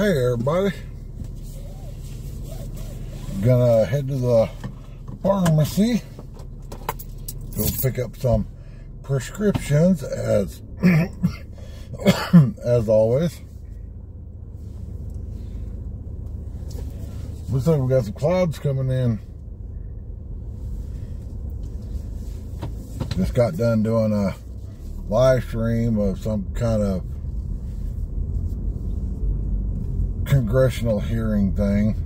Hey everybody. Gonna head to the pharmacy. Go pick up some prescriptions as as always. Looks like we got some clouds coming in. Just got done doing a live stream of some kind of congressional hearing thing.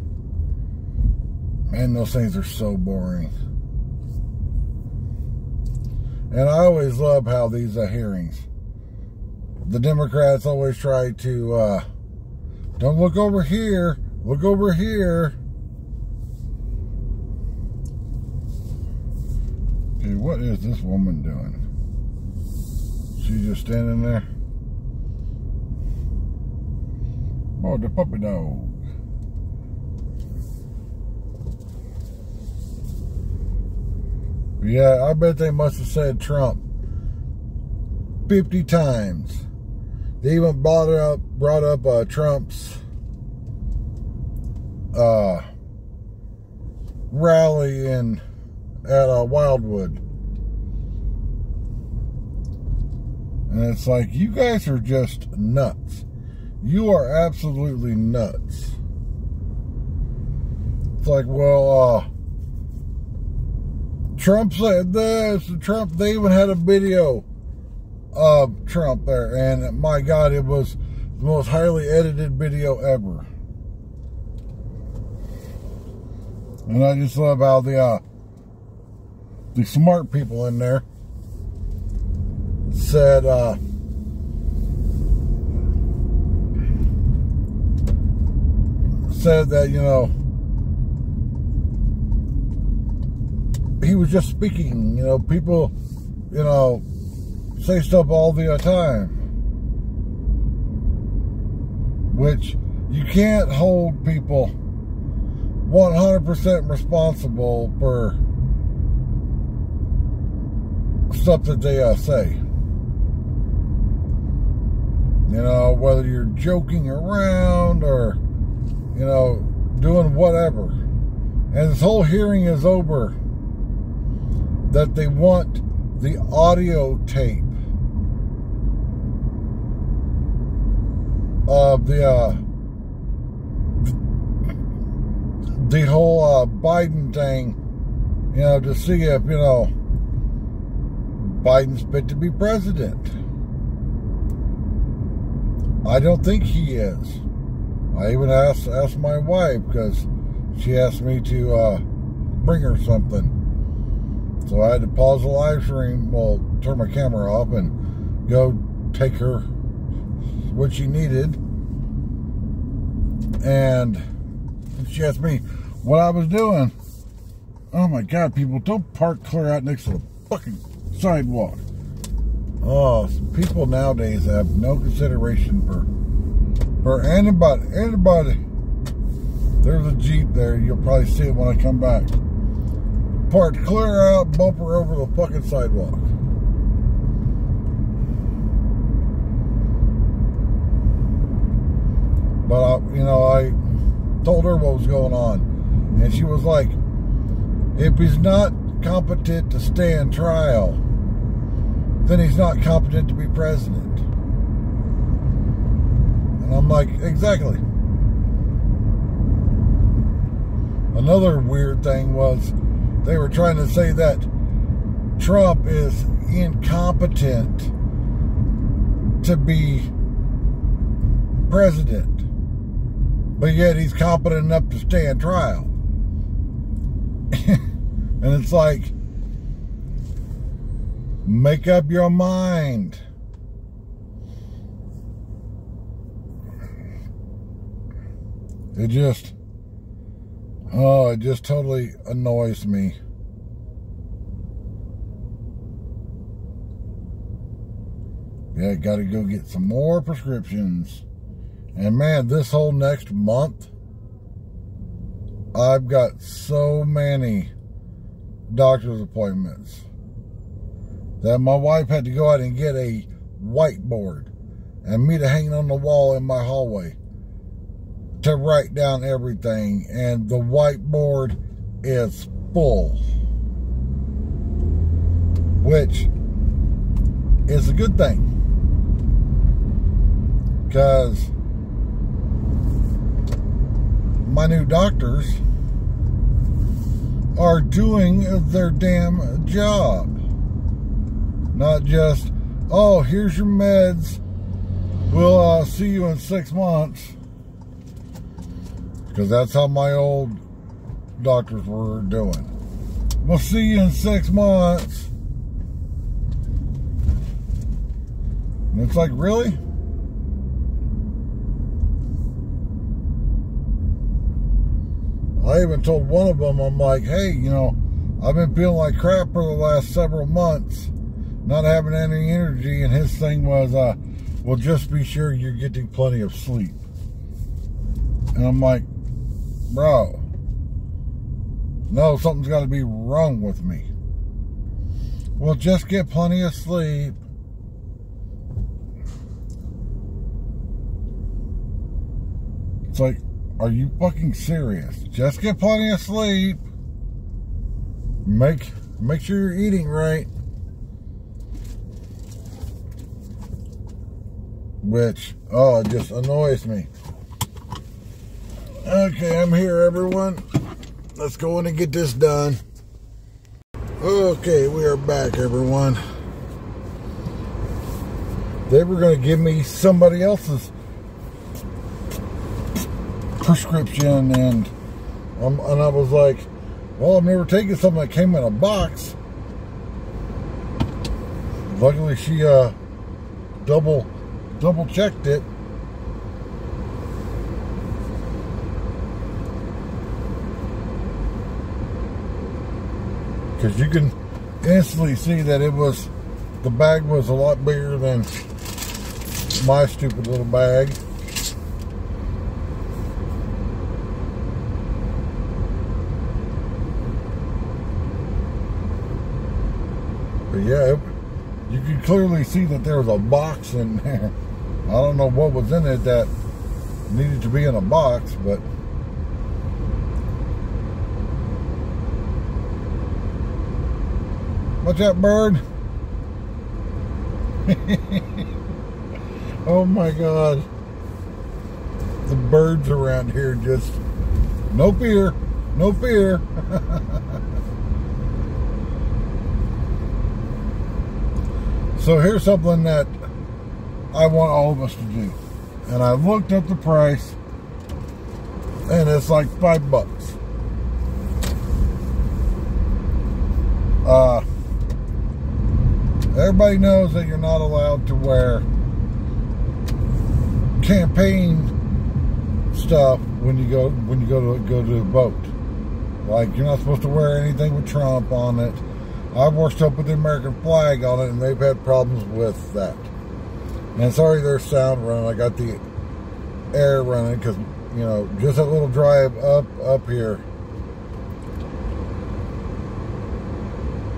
Man, those things are so boring. And I always love how these uh, hearings, the Democrats always try to, uh, don't look over here, look over here. Okay, what is this woman doing? She's just standing there. Oh, the puppy dog. Yeah, I bet they must have said Trump 50 times. They even brought up brought up uh, Trump's uh, rally in at uh, Wildwood. And it's like, you guys are just nuts. You are absolutely nuts. It's like, well, uh, Trump said this. Trump, they even had a video of Trump there. And my God, it was the most highly edited video ever. And I just love how the, uh, the smart people in there said, uh, said that, you know, he was just speaking. You know, people, you know, say stuff all the time. Which you can't hold people 100% responsible for stuff that they uh, say. You know, whether you're joking around or, you know, doing whatever. And this whole hearing is over that they want the audio tape of the uh, the whole uh, Biden thing, you know, to see if you know Biden's fit to be president. I don't think he is. I even asked asked my wife because she asked me to uh, bring her something. So I had to pause the live stream, well, turn my camera off and go take her what she needed. And she asked me what I was doing. Oh my God, people, don't park clear out next to the fucking sidewalk. Oh, people nowadays have no consideration for for anybody. Anybody. There's a Jeep there. You'll probably see it when I come back. Parked clear out, bumper over the fucking sidewalk. But, I, you know, I told her what was going on. And she was like, if he's not competent to stand trial, then he's not competent to be president. And I'm like, exactly. Another weird thing was they were trying to say that Trump is incompetent to be president, but yet he's competent enough to stand trial. and it's like, Make up your mind. It just, oh, it just totally annoys me. Yeah, got to go get some more prescriptions. And man, this whole next month, I've got so many doctor's appointments that my wife had to go out and get a whiteboard and me to hang on the wall in my hallway to write down everything, and the whiteboard is full, which is a good thing because my new doctors are doing their damn job. Not just, oh, here's your meds. We'll uh, see you in six months. Because that's how my old doctors were doing. We'll see you in six months. And it's like, really? I even told one of them, I'm like, hey, you know, I've been feeling like crap for the last several months, not having any energy. And his thing was, uh, well, just be sure you're getting plenty of sleep. And I'm like, bro, no, something's got to be wrong with me. Well, just get plenty of sleep. It's like, are you fucking serious? Just get plenty of sleep. Make make sure you're eating right. Which, oh, it just annoys me. Okay, I'm here, everyone. Let's go in and get this done. Okay, we are back, everyone. They were going to give me somebody else's prescription and um, and I was like, well, I've never taken something that came in a box. Luckily, she uh, double double checked it. Because you can instantly see that it was, the bag was a lot bigger than my stupid little bag. But yeah, it, you can clearly see that there was a box in there. I don't know what was in it that needed to be in a box, but What's that bird? oh my god. The birds around here just no fear. No fear. So here's something that I want all of us to do. And I looked up the price and it's like five bucks. Uh, everybody knows that you're not allowed to wear campaign stuff when you go when you go to go to a boat. Like you're not supposed to wear anything with Trump on it I've worked up with the American flag on it, and they've had problems with that. And sorry, there's sound running. I got the air running because you know just a little drive up up here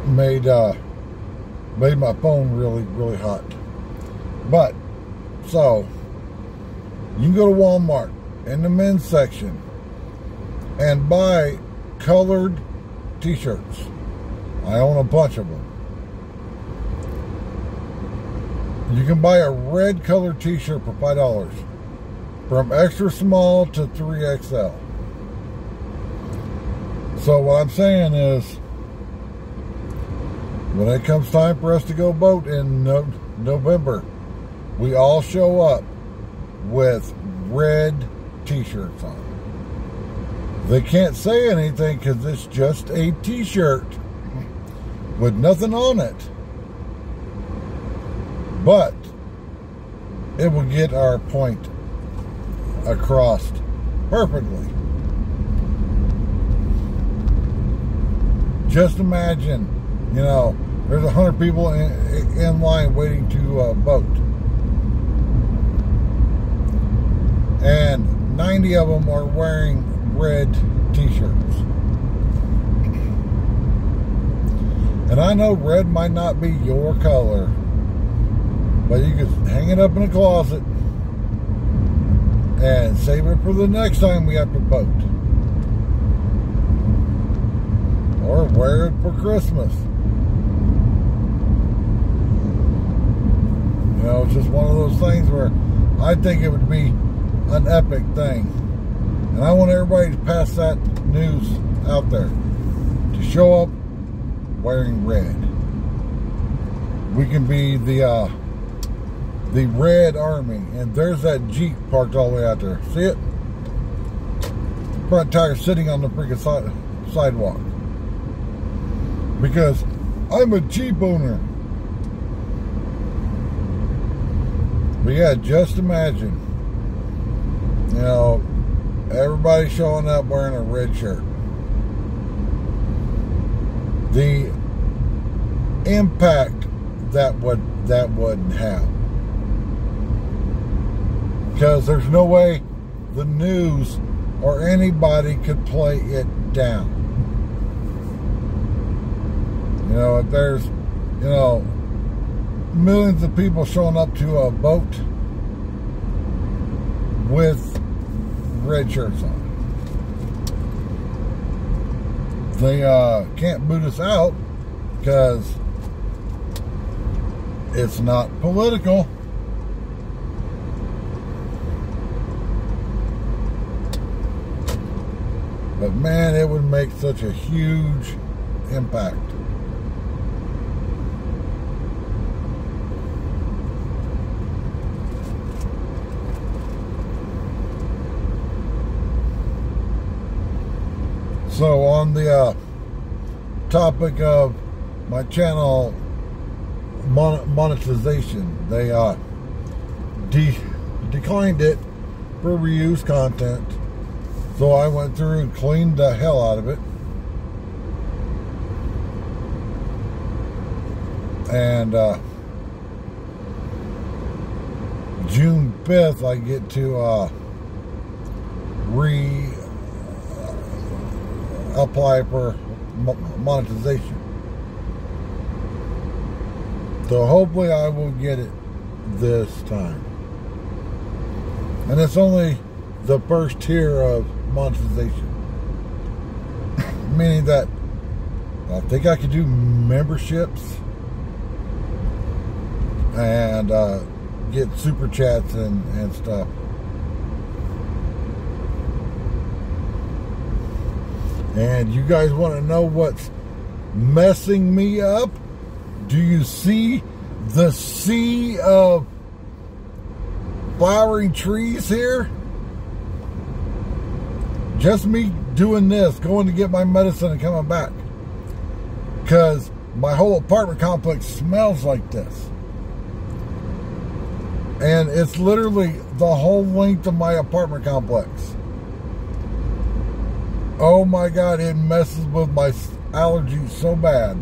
made uh, made my phone really really hot. But so you can go to Walmart in the men's section and buy colored t-shirts I own a bunch of them. You can buy a red colored t-shirt for $5 from extra small to 3XL. So what I'm saying is when it comes time for us to go boat in no November, we all show up with red t-shirts on. They can't say anything because it's just a t-shirt with nothing on it. But it will get our point across perfectly. Just imagine, you know, there's a hundred people in, in, line waiting to uh, vote. And 90 of them are wearing red t-shirts. And I know red might not be your color, but you could hang it up in a closet. and save it for the next time we have to vote. Or wear it for Christmas. You know, it's just one of those things where I think it would be an epic thing. And I want everybody to pass that news out there to show up wearing red. We can be the uh, the Red Army, and there's that Jeep parked all the way out there. See it? Front tire sitting on the freaking side, sidewalk. Because I'm a Jeep owner. But yeah, just imagine, you know, everybody showing up wearing a red shirt. The impact that would that would have. Because there's no way the news or anybody could play it down. You know, if there's, you know, millions of people showing up to a boat with red shirts on. They uh, can't boot us out because it's not political. But man, it would make such a huge impact. So on the uh, topic of my channel mon monetization, they uh, de declined it for reuse content. So I went through and cleaned the hell out of it. And uh, June 5th, I get to uh, re apply for monetization. So hopefully I will get it this time. And it's only the first tier of monetization. Meaning that I think I could do memberships and uh, get super chats and, and stuff. And you guys want to know what's messing me up? Do you see the sea of flowering trees here? Just me doing this, going to get my medicine and coming back. Because my whole apartment complex smells like this. And it's literally the whole length of my apartment complex. Oh my God, it messes with my allergies so bad.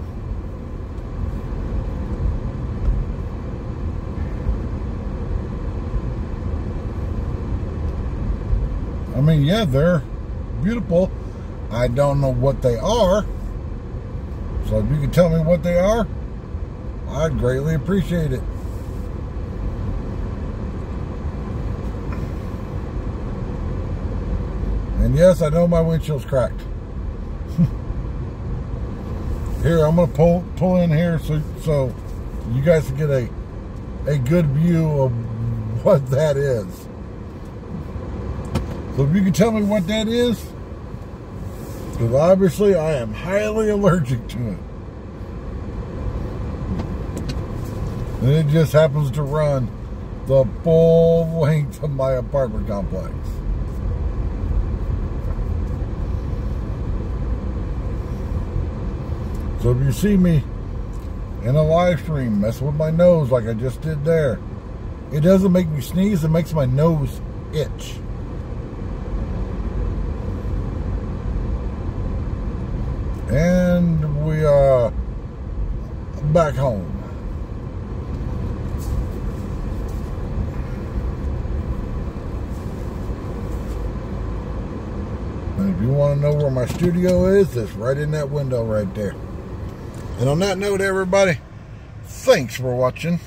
I mean, yeah, they're beautiful. I don't know what they are. So if you can tell me what they are, I'd greatly appreciate it. And yes, I know my windshield's cracked. here, I'm gonna pull pull in here so so you guys can get a a good view of what that is. So if you can tell me what that is, because obviously I am highly allergic to it. And it just happens to run the full length of my apartment complex. So if you see me in a live stream messing with my nose like I just did there, it doesn't make me sneeze, it makes my nose itch. And we are back home. And if you want to know where my studio is, it's right in that window right there. And on that note, everybody, thanks for watching.